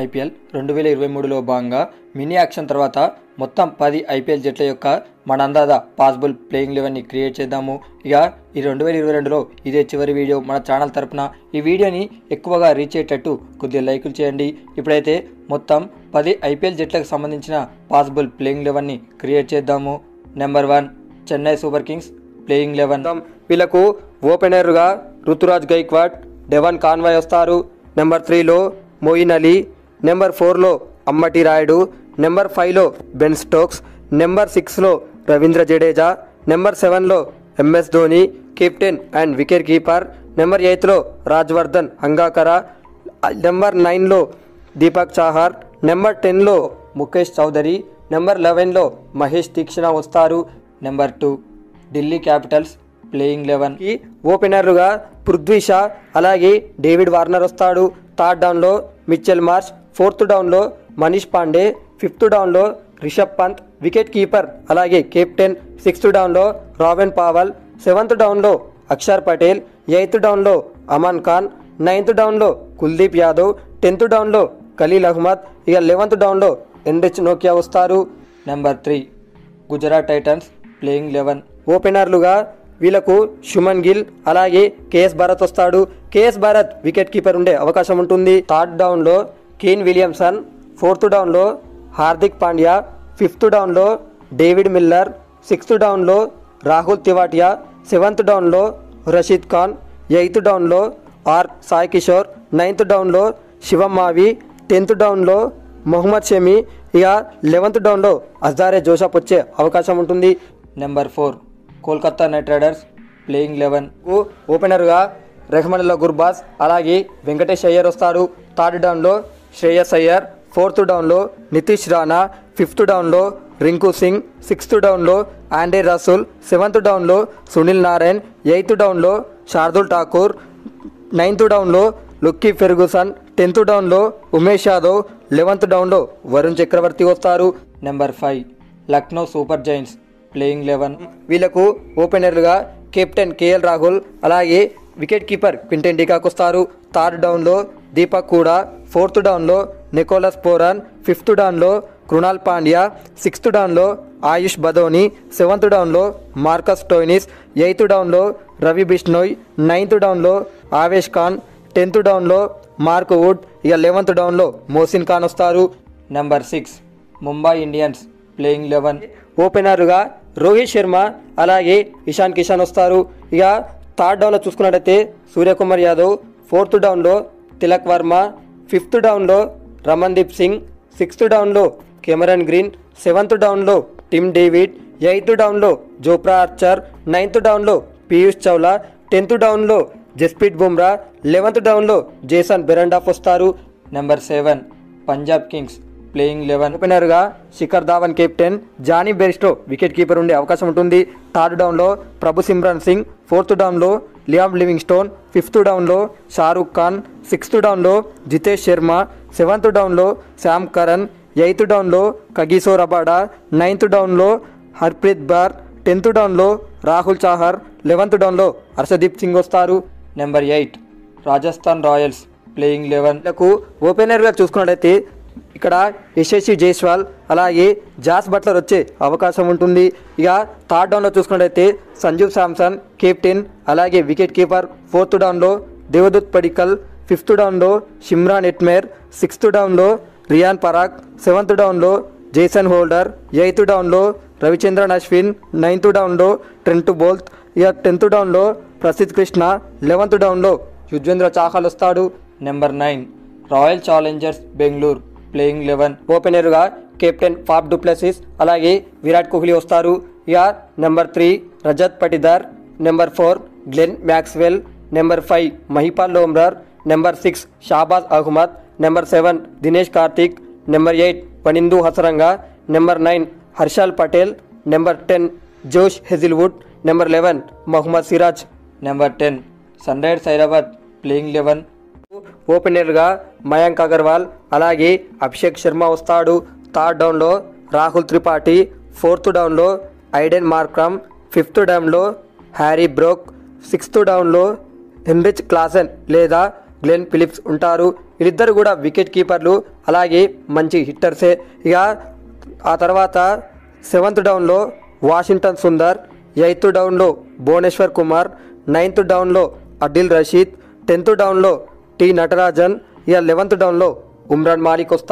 IPL రెండు వేల ఇరవై మూడులో భాగంగా మినీ యాక్షన్ తర్వాత మొత్తం పది ఐపీఎల్ జట్ల యొక్క మన అందాద పాసిబుల్ ప్లేయింగ్ లెవెన్ని క్రియేట్ చేద్దాము. ఇక ఈ రెండు వేల ఇరవై రెండులో ఇదే చివరి వీడియో మన ఛానల్ తరపున. ఈ వీడియోని ఎక్కువగా రీచ్ అయ్యేటట్టు కొద్దిగా లైకులు చేయండి. ఇప్పుడైతే మొత్తం పది ఐపీఎల్ జట్లకు సంబంధించిన పాసిబుల్ ప్లేయింగ్ లెవెన్ని క్రియేట్ చేద్దాము. Number one Chennai Super Kings playing eleven. వీళ్ళకు ఓపెనర్గా ఋతురాజ్ గైక్వాడ్ డెవన్ కాన్వాయ్ వస్తారు. నెంబర్ త్రీలో మోయిన్ అలీ నెంబర్ ఫోర్లో అమ్మటి రాయుడు నెంబర్ ఫైవ్లో బెన్ స్టోక్స్ నెంబర్ సిక్స్లో రవీంద్ర జడేజా నెంబర్ సెవెన్లో MS Dhoni captain and wicket keeper number ఎయిత్లో Rajvardhan Hangargekar number నైన్లో దీపక్ చాహార్ నెంబర్ టెన్లో ముఖేష్ చౌదరి నెంబర్ లెవెన్లో మహేష్ దీక్షణ వస్తారు number two Delhi Capitals playing లెవెన్కి ఓపెనర్లుగా పృథ్వీ షా అలాగే డేవిడ్ వార్నర్ వస్తాడు. థర్డ్ డౌన్లో మిచ్చెల్ మార్చ్ ఫోర్త్ డౌన్లో మనీష్ పాండే ఫిఫ్త్ డౌన్లో రిషబ్ పంత్ వికెట్ కీపర్ అలాగే కెప్టెన్ సిక్స్త్ డౌన్లో రాబెన్ పావల్ సెవెంత్ డౌన్లో అక్షర్ పటేల్ ఎయిత్ డౌన్లో అమాన్ ఖాన్ నైన్త్ డౌన్లో కుల్దీప్ యాదవ్ టెన్త్ డౌన్లో ఖలీల్ అహ్మద్ ఇక లెవెంత్ డౌన్లో ఎన్రిచ్ నోకియా వస్తారు. Number three Gujarat Titans playing eleven ఓపెనర్లుగా వీళ్ళకు షుమన్ గిల్ అలాగే కేఎస్ భారత్ వస్తాడు. కేఎస్ భారత్ వికెట్ కీపర్ ఉండే అవకాశం ఉంటుంది. థర్డ్ డౌన్లో కేన్ విలియమ్సన్ ఫోర్త్ డౌన్లో హార్దిక్ పాండ్యా ఫిఫ్త్ డౌన్లో డేవిడ్ మిల్లర్ సిక్స్త్ డౌన్లో రాహుల్ తివాటియా సెవెంత్ డౌన్లో రషీద్ ఖాన్ ఎయిత్ డౌన్లో ఆర్ సాయి కిషోర్ నైన్త్ డౌన్లో శివం మావి టెన్త్ డౌన్లో మొహమ్మద్ షమి ఇక లెవెంత్ డౌన్లో అజారే జోషాప్ వచ్చే అవకాశం ఉంటుంది. Number four. Kolkata Knight Riders playing eleven ఓపెనర్గా రెహమానుల్లా గుర్బాస్ అలాగే వెంకటేష్ అయ్యర్ వస్తారు. థర్డ్ డౌన్లో శ్రేయస్ అయ్యర్ ఫోర్త్ డౌన్లో నితీష్ రాణా ఫిఫ్త్ డౌన్లో రింకు సింగ్ సిక్స్త్ డౌన్లో ఆండే రసూల్ సెవెంత్ డౌన్లో సునీల్ నారాయణ్ ఎయిత్ డౌన్లో శార్దుల్ ఠాకూర్ నైన్త్ డౌన్లో లుక్కీ ఫెర్గుసన్ టెన్త్ డౌన్లో ఉమేష్ యాదవ్ లెవెంత్ డౌన్లో వరుణ్ చక్రవర్తి వస్తారు. Number five Lucknow Super Giants playing eleven వీళ్ళకు ఓపెనర్లుగా కెప్టెన్ కేఎల్ రాహుల్ అలాగే wicket keeper Quinton de Kock వస్తారు. థర్డ్ డౌన్లో దీపక్ కూడా ఫోర్త్ డౌన్లో నికోలస్ పోరాన్ ఫిఫ్త్ డౌన్లో కృణాల్ పాండ్యా సిక్స్త్ డౌన్లో ఆయుష్ బదోని సెవెంత్ డౌన్లో మార్కస్ టోయినిస్ ఎయిత్ డౌన్లో రవి బిష్నోయ్ నైన్త్ డౌన్లో ఆవేష్ ఖాన్ టెన్త్ డౌన్లో మార్క్ వుడ్ ఇక లెవెంత్ డౌన్లో మోసిన్ ఖాన్ వస్తారు. Number six Mumbai Indians playing eleven ఓపెనర్గా రోహిత్ శర్మ అలాగే ఇషాన్ కిషాన్ వస్తారు. ఇక థర్డ్ డౌన్లో చూసుకున్నట్టయితే సూర్యకుమార్ యాదవ్ ఫోర్త్ డౌన్లో తిలక్ వర్మ ఫిఫ్త్ డౌన్లో రమన్దీప్ సింగ్ సిక్స్త్ డౌన్లో కెమెరన్ గ్రీన్ సెవెంత్ డౌన్లో టిమ్ డేవిడ్ ఎయిత్ డౌన్లో జోప్రా ఆర్చర్ నైన్త్ డౌన్లో పీయూష్ చౌలా టెన్త్ డౌన్లో జస్ప్రీత్ బుమ్రా లెవెంత్ డౌన్లో జేసన్ బెరండాఫ్ వస్తారు. Number seven Punjab Kings. Playing eleven ఓపెనర్గా Shikhar Dhawan captain Jonny Bairstow wicket keeper ఉండే అవకాశం ఉంటుంది. థర్డ్ డౌన్లో ప్రభు సిమ్రాన్ సింగ్ ఫోర్త్ డౌన్లో లియామ్ లివింగ్ స్టోన్ ఫిఫ్త్ డౌన్లో షారూక్ ఖాన్ సిక్స్త్ డౌన్లో జితేష్ శర్మ సెవెంత్ డౌన్లో శామ్ కరణ్ ఎయిత్ డౌన్లో కగీసో రబాడా నైన్త్ డౌన్లో హర్ప్రీత్ బార్ టెన్త్ డౌన్లో రాహుల్ చాహర్ లెవెంత్ డౌన్లో హర్షదీప్ సింగ్ వస్తారు. Number eight Rajasthan Royals playing లెవెన్లకు ఓపెనర్గా చూసుకున్నట్లయితే ఇక్కడ యశస్వి జైస్వాల్ అలాగే జాస్ బట్లర్ వచ్చే అవకాశం ఉంటుంది. ఇక థర్డ్ డౌన్లో చూసుకున్నట్లయితే సంజీవ్ శాంసన్ కెప్టెన్ అలాగే వికెట్ కీపర్ ఫోర్త్ డౌన్లో దేవదూత్ పడికల్ ఫిఫ్త్ డౌన్లో షిమ్రాన్ ఎట్మేర్ సిక్స్త్ డౌన్లో రియాన్ పరాగ్ సెవెంత్ డౌన్లో జేసన్ హోల్డర్ ఎయిత్ డౌన్లో రవిచంద్రన్ అశ్విన్ నైన్త్ డౌన్లో ట్రెంట్ బోల్త్ ఇక టెన్త్ డౌన్లో ప్రసిద్ కృష్ణ లెవెంత్ డౌన్లో యుజ్వేంద్ర చాహల్ వస్తాడు number nine Royal Challengers Bengaluru. Playing eleven ఓపెనర్గా కెప్టెన్ ఫాఫ్ డుప్లసిస్ అలాగే విరాట్ కోహ్లీ వస్తారు. ఇక number three Rajat Patidar number four Glenn Maxwell number five Mahipal Lomror number six Shahbaz Ahmed number seven Dinesh Karthik number eight Wanindu Hasaranga number nine Harshal Patel number ten Josh Hazlewood number eleven Mohammed Siraj number ten Sunrisers Hyderabad playing eleven ఓపెనర్గా మయాంక్ అగర్వాల్ అలాగే అభిషేక్ శర్మ వస్తాడు. Third డౌన్లో Rahul Tripathi fourth డౌన్లో Aiden Markram fifth డౌన్లో Harry Brook sixth డౌన్లో Heinrich Klaasen లేదా Glenn Phillips ఉంటారు. వీళ్ళిద్దరు కూడా వికెట్ కీపర్లు అలాగే మంచి హిట్టర్సే. ఇక ఆ తర్వాత సెవెంత్ డౌన్లో వాషింగ్టన్ సుందర్ ఎయిత్ డౌన్లో భువనేశ్వర్ కుమార్ నైన్త్ డౌన్లో అడిల్ రషీద్ టెన్త్ డౌన్లో టి నటరాజన్ ఇక లెవెంత్ డౌన్లో ఉమ్రాన్ మాలిక్ వస్తారు